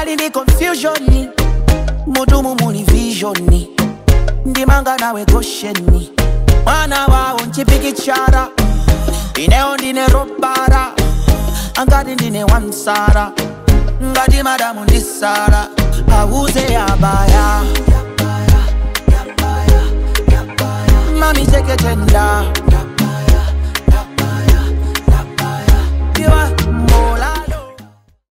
ali ni confusioni mudumu muli visioni ndimanga nawe gosheni mwana wawo nchipikichara ineo ndine robara angati ndine wamsara ngati madamu ndisara auze yabaya mamiceketenda ya